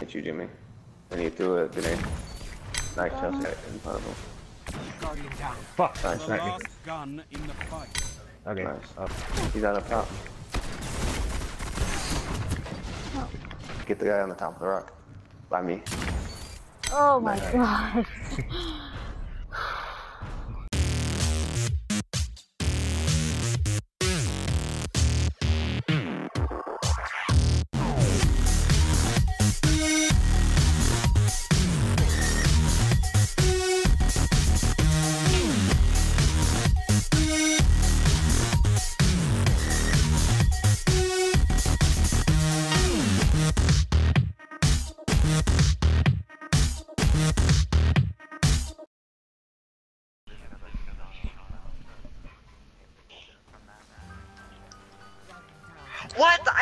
Hit you, Jimmy. And he threw a grenade. Nice Chelsea in front of him. Guardian down. Fuck. Nice, The nice. gun in the fight. Okay. Nice. Up. He's on the top. Get the guy on the top of the rock. By me. Oh my god.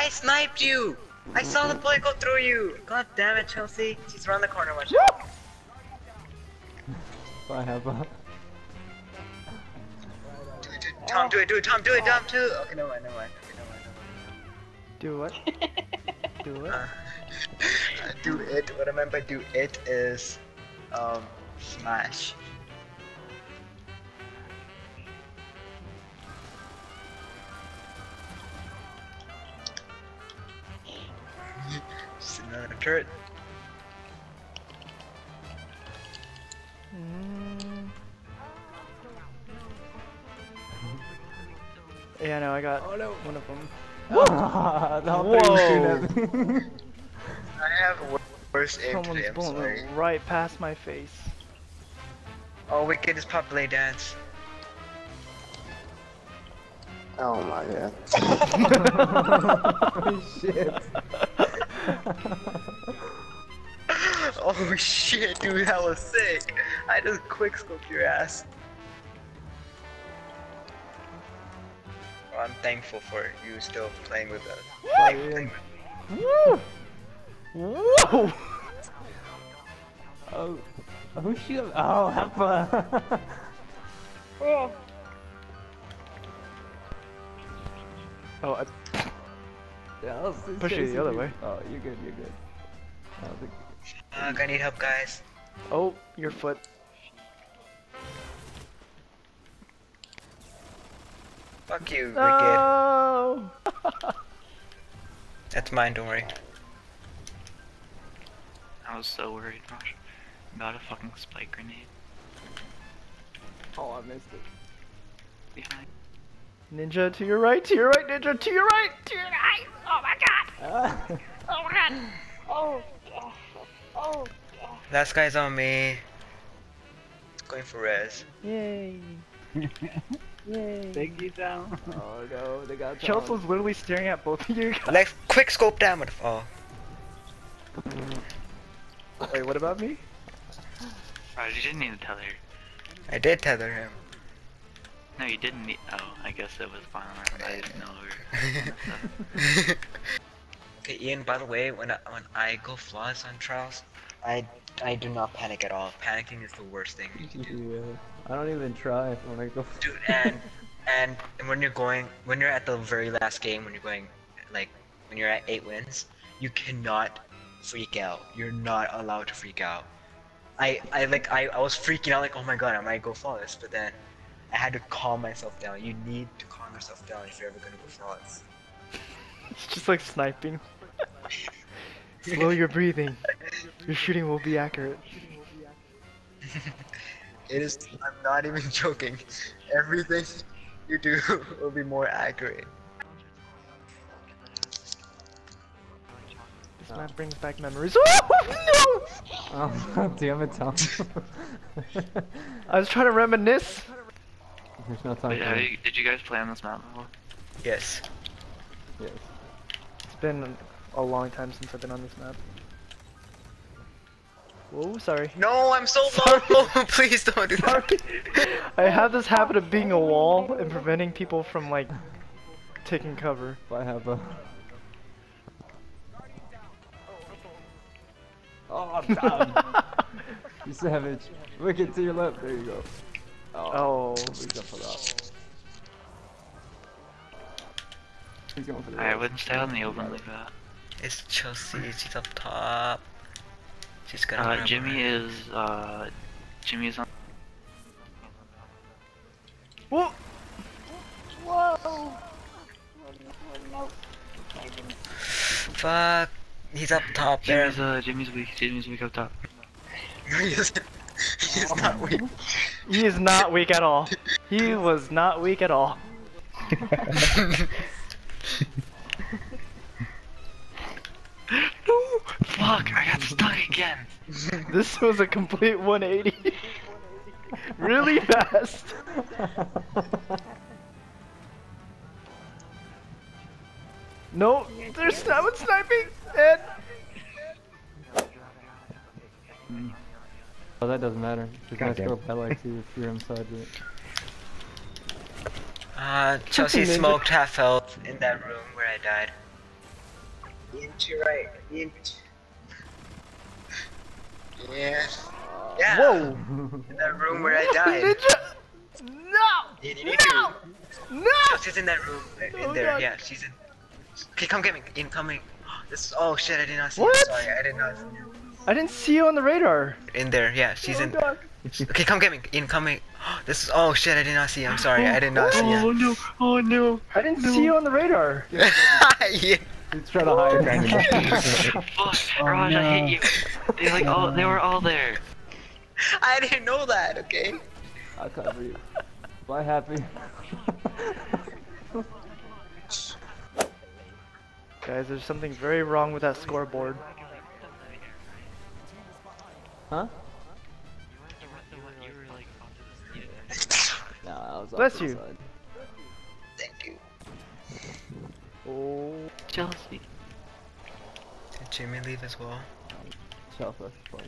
I sniped you! I saw the bullet go through you! God damn it, Chelsea. She's around the corner, watch out. I have a. Do it, do it. Tom, do it, do it, Tom, do it, Tom, too! Okay, no mind, no mind. Okay, no mind, Do what? Do no what? Uh, do it, what I meant by do it is, um, smash. Sitting on a turret. Mm. Yeah, no, I got one of them. Whoa! I have worse aim Someone's today, bullet went right past my face. Oh, Wicked is populate dance. Oh my god. Holy shit. oh shit, dude, that was sick. I just quick scoped your ass. Oh, I'm thankful for you still playing with us. Playing, playing with Woo! Whoa! Oh. Oh shit. Oh, have fun. Oh, I, Yeah, I was Push you the other way. Oh, you're good, you're good. I was like, Fuck, I need help, guys. oh, your foot. Fuck you, Wicked. No! That's mine, don't worry. I was so worried, Josh. About a fucking spike grenade oh, I missed it. behind. Ninja to your right, to your right, ninja to your right, to your right! Oh my god! Oh my god! Oh. Oh. Last guy's on me. Going for res. Yay! Yay! Thank you, down. oh no, they got Chelsea was literally staring at both of you guys. Let's quick scope down with oh. Wait, what about me? Raj, you didn't need to tether. I did tether him. No, you didn't need. Oh, I guess it was final round. I didn't know. We okay, Ian. By the way, when I, when I go flawless on trials, I I do not panic at all. Panicking is the worst thing you can do. Yeah. I don't even try when I go. Dude, and and and when you're going, when you're at the very last game, when you're going, like when you're at eight wins, you cannot freak out. You're not allowed to freak out. I I like I, I was freaking out like oh my god I might go flawless, but then I had to calm myself down. You need to calm yourself down if you're ever gonna go flawless. It's just like sniping. Slow your breathing. Your shooting will be accurate. It is. I'm not even joking. Everything you do will be more accurate. This map brings back memories. Oh Oh, damn it, Tom. I was trying to reminisce. There's no time Wait, for have that. you, did you guys play on this map before? Yes. Yes. It's been a long time since I've been on this map. Whoa, sorry. No, I'm so low. Please don't do that. I have this habit of being a wall and preventing people from like taking cover. I have a. Oh, damn. you savage. Wicked to your left. There you go. Oh. He's going for that. He's going for the I wouldn't stay out in the open like that. It's Chelsea. She's up top. She's gonna. Uh, Jimmy her. is, uh, Jimmy is on. Whoa! Whoa. Oh, no. Fuck. He's up top there. Jimmy's, uh, Jimmy's weak. Jimmy's weak up top. he isn't. He's not weak. He is not weak at all. He was not weak at all. No! Fuck! I got stuck again. This was a complete 180. really fast. No, there's someone sniping. And Oh, that doesn't matter. Just gonna Goddamn. score by like two if you're inside it. Uh, Chelsea Ninja. smoked half health in that room where I died. Ian to right. Ian. Yeah. Yeah. whoa, In that room where I died. Ninja! No! Ian, you need No! to. No! Chelsea's in that room. In Oh, there. God. Yeah, she's in. Okay, come get me. Ian, coming. This. Oh shit! I did not see. What? You. Sorry, I did not. See you. I didn't see you on the radar. In there. Yeah, she's Oh, in. God. Okay, come get me. Ian, coming. This is. Oh shit! I did not see. you. I'm sorry. I did not oh, see. Oh no! Oh no! I didn't see you on the radar. Ian. He's trying to hide. Fuck! Oh, oh, Raj, I hit you. They like all. They were all there. I didn't know that. Okay. I'll cover you. Bye, happy. Guys, there's something very wrong with that scoreboard. Huh? No, I was Bless off you. side. Thank you. Oh. Chelsea. Did Jimmy leave as well? Shelf us, fine.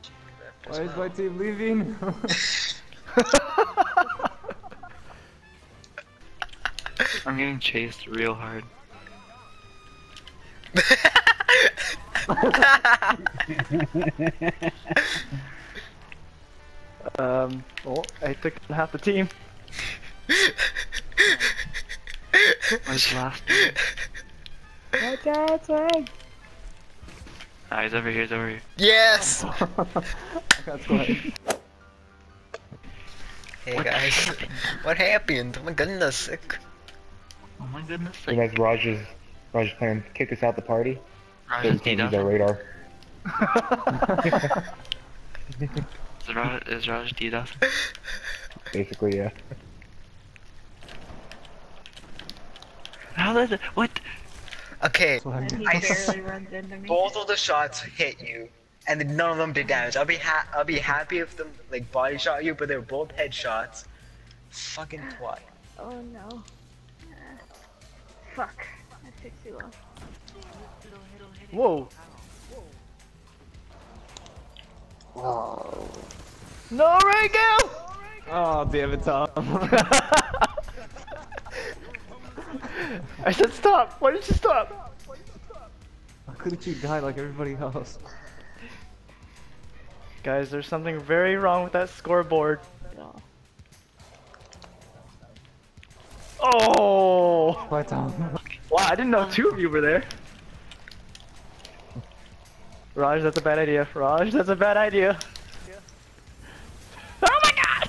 Jimmy left as Why is my team leaving? I'm getting chased real hard. Um. Oh, I took half the team. Where's the last? That's that's right. Ah, he's over here. He's over here. yes. That's why. Hey What guys, what happened? Oh my goodness, sick. Oh my goodness! sick. You guys, Raj is Raj is planning to kick us out the party. Raj So can't use our DDoS. radar. Is Raj, is Raj DDoS? Basically, yeah. How did it? What? Okay, I barely runs into me. both of the shots hit you, and none of them did damage. I'll be ha- I'll be happy if them like body shot you, but they were both headshots. Fucking twat. Oh no. Uh, fuck. That takes too long. Whoa. No, Reagan! Oh, damn it, Tom. I said stop. Why did you stop? How couldn't you die like everybody else? Guys, there's something very wrong with that scoreboard. Oh! Bye, Tom. Wow, I didn't know two of you were there. Raj, that's a bad idea. Raj, that's a bad idea. Oh my god!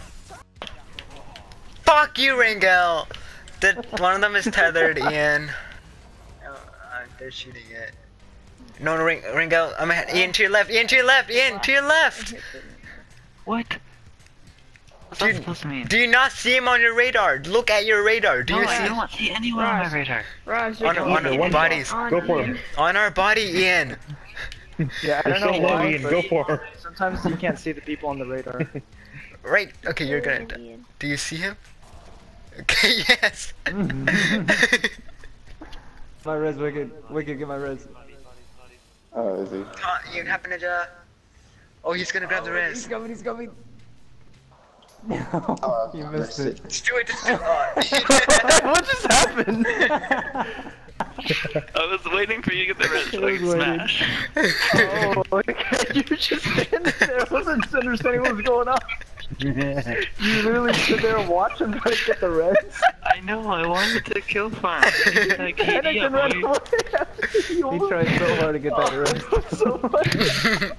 Fuck you, Rangel. That one of them is tethered, Ian. Oh, uh, they're shooting it. No, no, Ring, Ringel. I'm ahead. Ian to your left. Ian to your left. Ian to your left. What? What's that supposed to mean? Do you not see him on your radar? Look at your radar. Do no, you I see don't see anyone on my radar. Raj, on, you're on going our one bodies? shot. Go for him. On our body, Ian. Yeah, I don't so know low, why, Ian. but Go for him. sometimes you can't see the people on the radar. Right. Okay, you're gonna. Ian. Do you see him? Okay. Yes. my res, wicked. Wicked, get my res. Oh, is he? Uh, Ian, happen to. Uh... Oh, he's gonna grab the res. He's wrist. coming, he's coming. No, Oh, you missed missed it. Just do it. Just do it. what just happened? I was waiting for you to get the red so I was could waiting. smash. oh, okay. you were just standing there. I wasn't understanding what was going on. You literally stood there and watched him try to get the res. I know, I wanted to kill farm. Like, and KD, then ran away. he He tried so hard to get that Oh, res. it was so funny.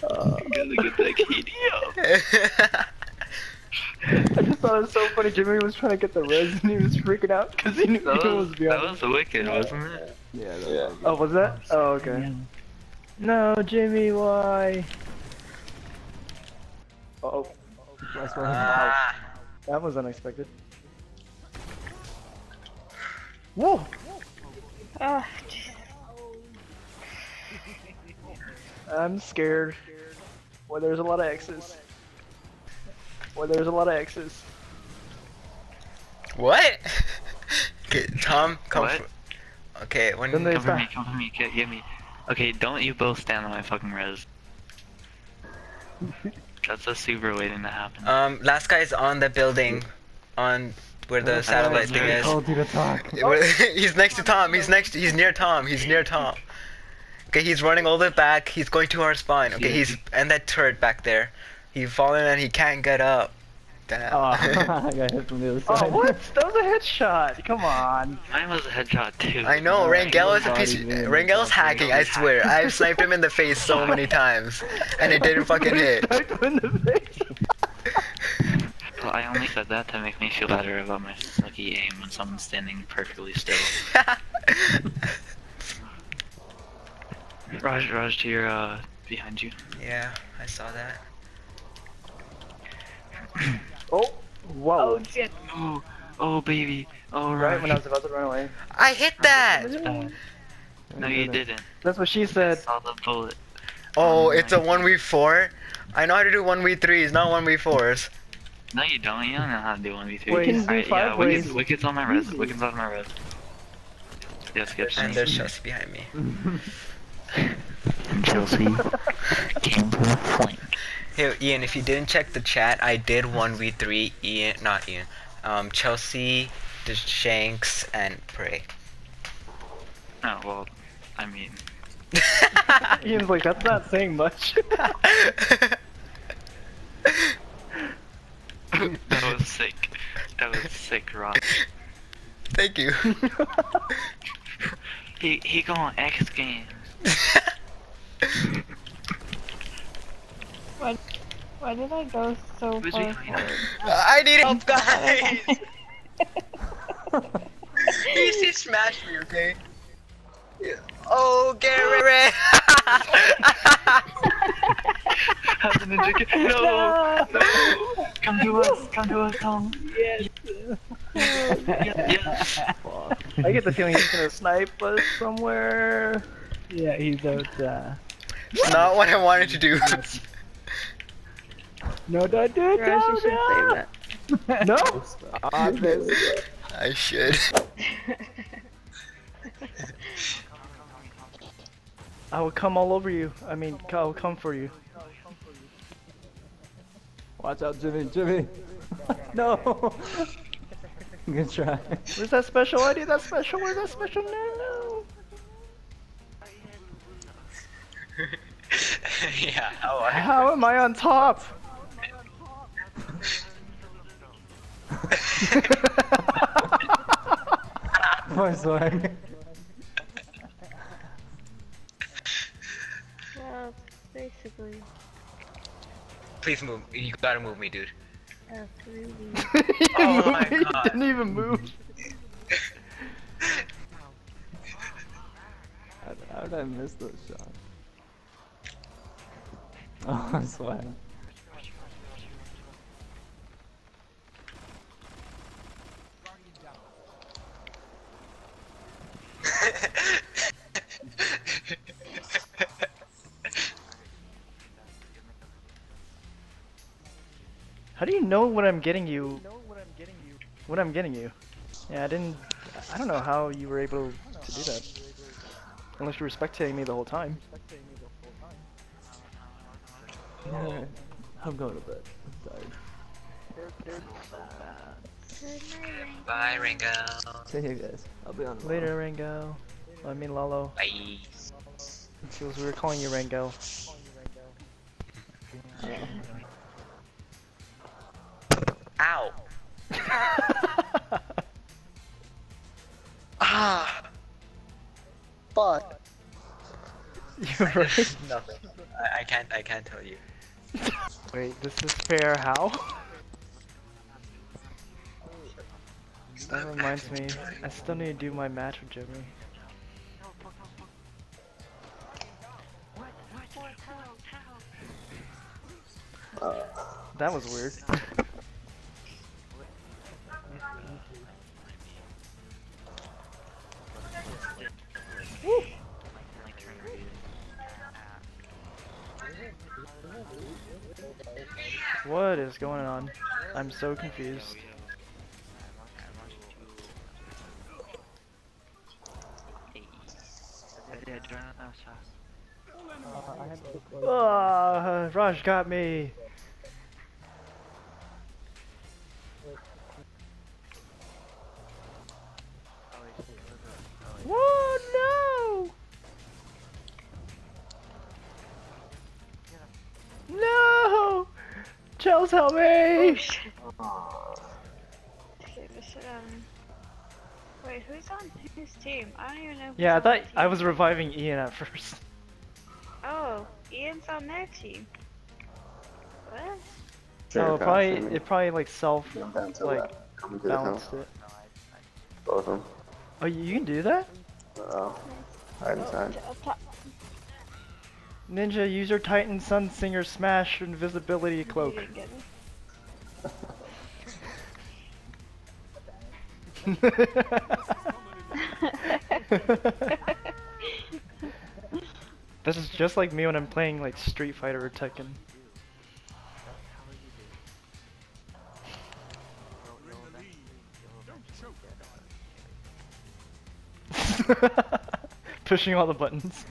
Gotta get that KD up. I just thought it was so funny. Jimmy was trying to get the res and he was freaking out because he knew That he was, was that behind. was wicked, wasn't it? Yeah, that Yeah. was Oh, was that? Oh, okay. No, Jimmy, why? Uh oh, That's why Ah, that was unexpected. Whoa! Oh. I'm scared. Well, there's a lot of X's. Well, there's a lot of X's. what? okay, Tom, come. What? Okay, when Then they- Come for me, back. come for me, get, get me. Okay, don't you both stand on my fucking res. That's a super waiting to happen. um last guy's on the building, on where the satellite thing I is. told you to talk. he's next to Tom. He's next. He's near Tom. He's near Tom. Okay, he's running all the way back. He's going to our spine. Okay, he's and that turret back there. He's fallen and he can't get up. Damn. Oh, I got hit from the other side. Oh, what? That was a headshot. Come on. Mine was a headshot too. I know, Rangel is a piece. Body man. Rangel's hacking. I swear. I've sniped him in the face so many times, and it didn't fucking hit. Sniped him in the face. Well, I only said that to make me feel better about my sucky aim when someone's standing perfectly still. Raj, Raj, to your, uh, behind you. yeah, I saw that. Oh, whoa. Oh, shit. Oh, oh, baby. Oh, right Raj. when I was about to run away. I hit that. No, you didn't. That's what she said. Saw the bullet. Oh, it's a one v four. I know how to do one v threes, not one v fours. No, you don't. You don't know how to do 1v3s. Wait, can do Alright, five yeah, Wicked's, ways? Wicked's on my res. Easy. Wicked's on my res. Yes, yes. And there's Chelsea behind me. Chelsea came from the flank. Hey, Ian, if you didn't check the chat, I did 1v3 Ian, not Ian, um, Chelsea, the Shanks, and Prey. Oh, well, I mean, Ian's like, that's not saying much. that was sick. That was sick, Rod. Thank you. He he going X Games. Why, why did I go so Who's far behind us? forward? I need help, guys! Please just smash me, okay? Oh, Garrett! Have the ninja ki- No! No! Come to us! Come to us, Tom! Yes. Yes! I get the feeling he's gonna snipe us somewhere. Yeah, he's out. Uh... it's not what I wanted to do. No, don't do it. Raj, you no, should save that. No! Stop this. I should. I will come all over you. I mean, I will come for you. Watch out, Jimmy. Jimmy. no. Good try. Where's that special? I need that special. Where's that special? No, no. yeah, how I. How am I on top? My swag. Well, basically, Please move. You gotta move me, dude. absolutely. Oh moved my me, God. didn't even move. How, how did I miss those shots? Oh, I swear. How do you know what I'm getting you? What I'm getting you? Yeah, I didn't. I don't know how you were able to do that. Unless you were spectating me the whole time. Yeah, I'm going to bed. I'm tired. Bye, Ringo. See you guys. I'll be on Later, Rango. I mean Lalo. Bye. Because we were calling you Rango. Nothing. I, I can't. I can't tell you. Wait, this is fair. How? That reminds me, I still need to do my match with Jimmy. That was weird. so confused. Ah, Raj got me. Whoa, no! No! Chels, help Oh me! shit. Okay, this should, um... Wait, who's on whose team? I don't even know. who's Yeah, I on thought I was reviving Ian at first. Oh, Ian's on their team. What? Sure, So it probably it probably like self Come down to like that. Come to the house. balanced it. Both of them. Oh, you you can do that? Oh. Hide inside. Up top. Ninja, use your Titan Sunsinger Smash Invisibility Cloak. this is just like me when I'm playing like Street Fighter or Tekken. Pushing all the buttons.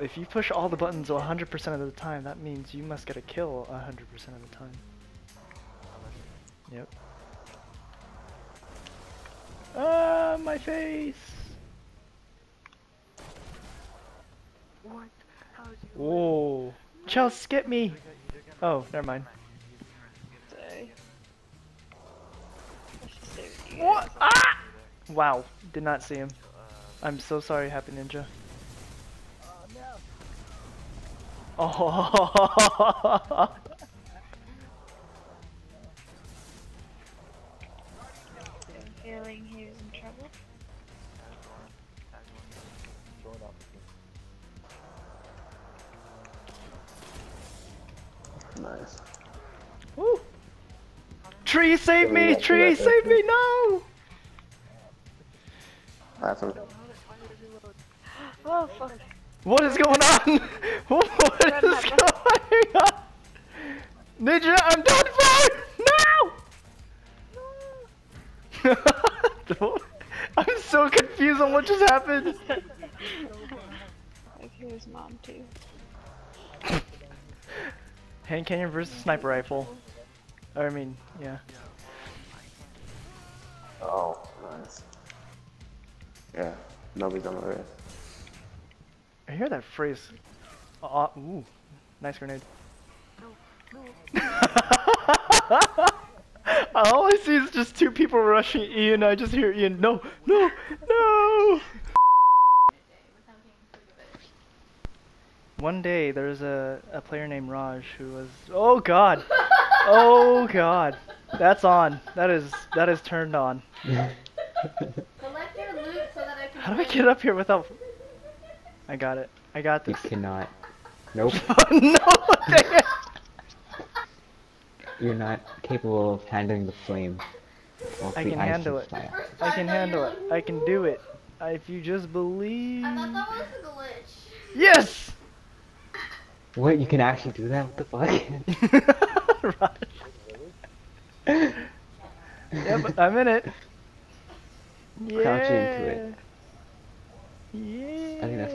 If you push all the buttons 100% of the time, that means you must get a kill 100% of the time. Yep. Ah, my face! What? Whoa. Chels, skip me! Oh, never mind. Sorry. Let's just stay with you What? Ah! Wow, did not see him. I'm so sorry, Happy Ninja. Oh, I'm feeling he was in trouble. Nice. Woo. Tree, save me! Tree, save me! No! That's him. Oh fuck. What is going on? What Run, is run, going on? Ninja, I'm done for! I'm so confused on what just happened. Like here's mom too. Hand cannon versus sniper rifle. Or, I mean, yeah. Oh, nice. Yeah, nobody's on the race. I hear that phrase. Uh, ooh, nice grenade. All I see is just two people rushing Ian. I just hear Ian. No, no, no. One day there was a, a player named Raj who was. Oh God. Oh God. That's on. That is that is turned on. Collect your loot so that I can. How do I get up here without? I got it. I got this. You this. cannot. Nope. no, dang it you're not capable of handling the flame. I can handle it. Fire. I can handle it. I can do it. If you just believe. I thought that was a glitch. Yes! What? You can actually do that? What the fuck? Yeah, yep, I'm in it. Crouching yeah. into it. Yeah. I think that's